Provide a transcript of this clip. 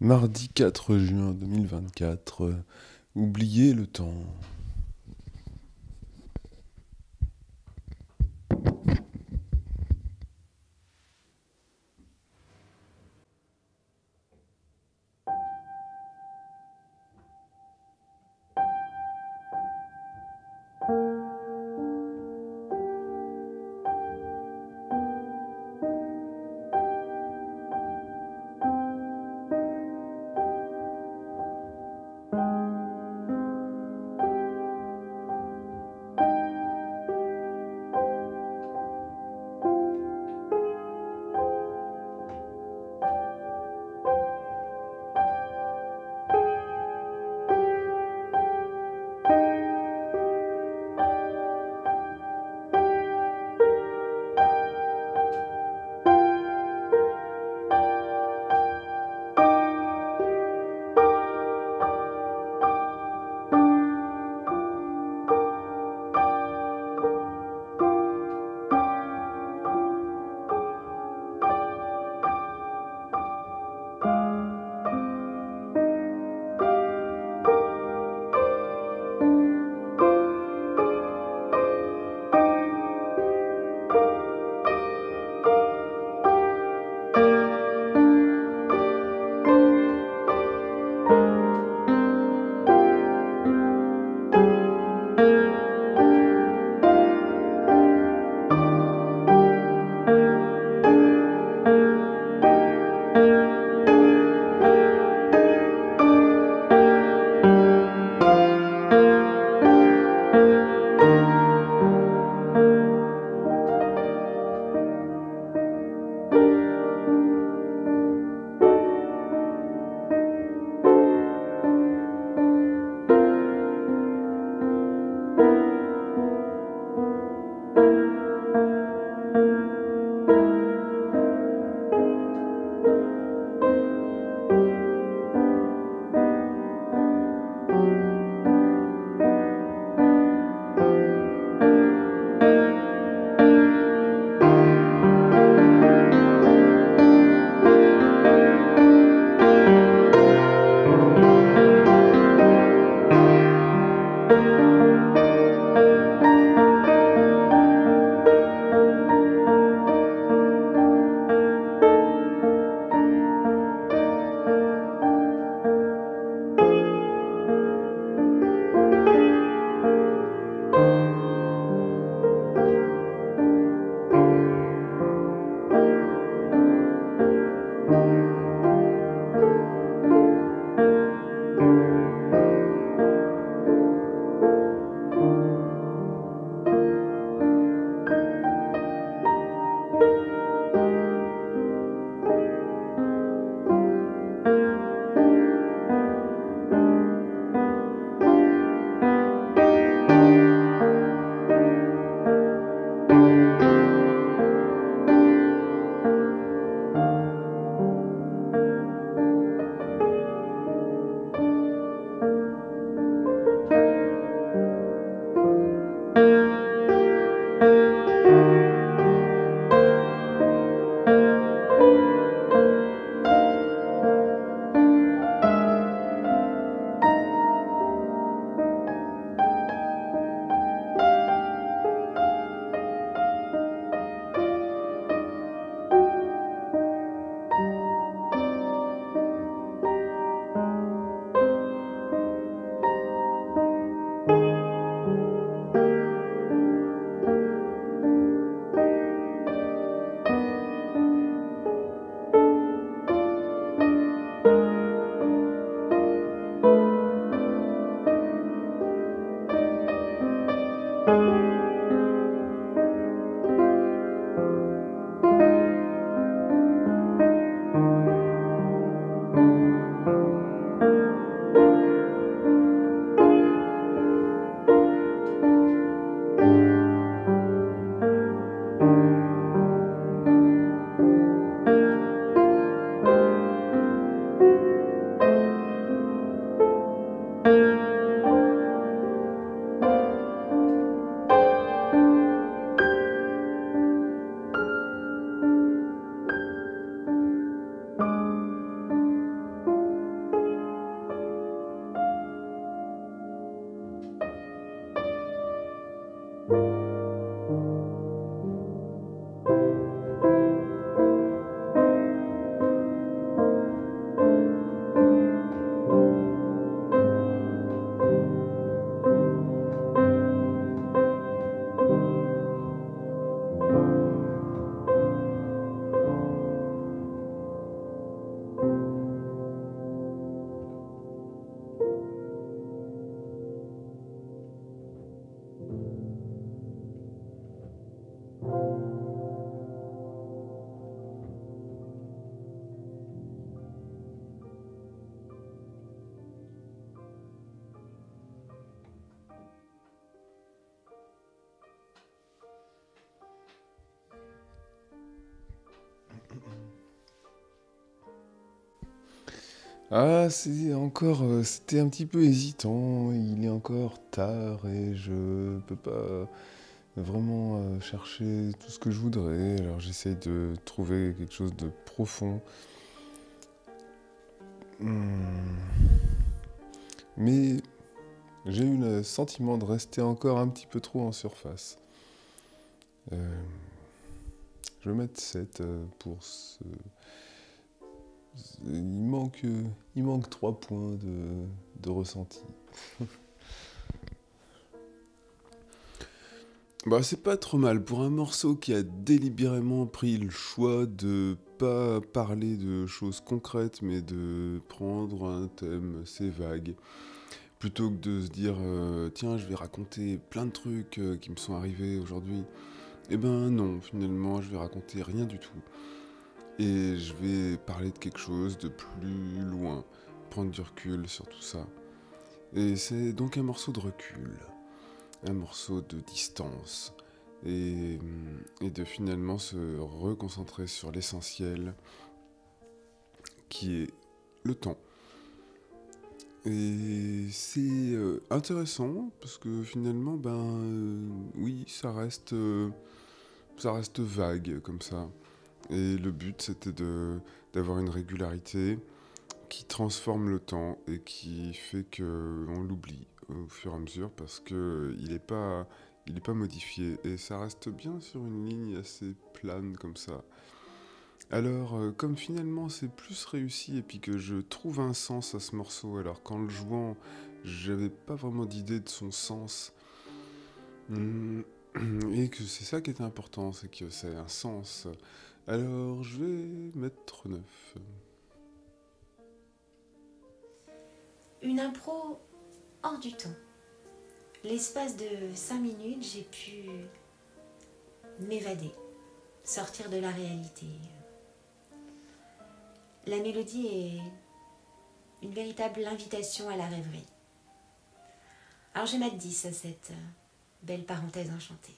Mardi 4 juin 2024. euh, oubliez le temps. Ah, c'est encore, euh, c'était un petit peu hésitant. Il est encore tard et je peux pas vraiment euh, chercher tout ce que je voudrais. Alors j'essaie de trouver quelque chose de profond. Hmm. Mais j'ai eu le sentiment de rester encore un petit peu trop en surface. Euh, je vais mettre 7 euh, pour ce. Il manque, il manque 3 points de, de ressenti. Bah, c'est pas trop mal pour un morceau qui a délibérément pris le choix de pas parler de choses concrètes, mais de prendre un thème assez vague. Plutôt que de se dire, euh, tiens, je vais raconter plein de trucs euh, qui me sont arrivés aujourd'hui. Eh ben non, finalement, je vais raconter rien du tout. Et je vais parler de quelque chose de plus loin, prendre du recul sur tout ça. Et c'est donc un morceau de recul un morceau de distance et, de finalement se reconcentrer sur l'essentiel qui est le temps. Et c'est euh, intéressant parce que finalement, ben euh, oui, ça reste, euh, ça reste vague comme ça. Et le but, c'était d'avoir une régularité qui transforme le temps et qui fait que on l'oublie au fur et à mesure parce que il n'est pas, il pas modifié et ça reste bien sur une ligne assez plane comme ça. Alors, euh, comme finalement c'est plus réussi et puis que je trouve un sens à ce morceau, alors qu'en le jouant, j'avais pas vraiment d'idée de son sens. Hmm, et que c'est ça qui est important, c'est que c'est un sens. Alors, je vais mettre 9. Une impro hors du temps. L'espace de cinq minutes, j'ai pu m'évader, sortir de la réalité. La mélodie est une véritable invitation à la rêverie. Alors je vais mettre 10 à cette belle parenthèse enchantée.